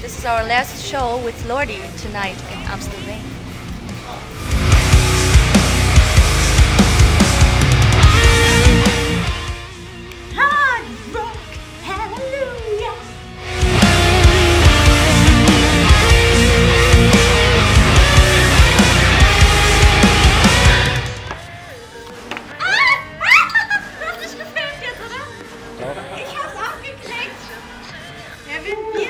This is our last show with Lordi tonight in Amsterdam. Ich hab's auch gekriegt. Wer will Bier?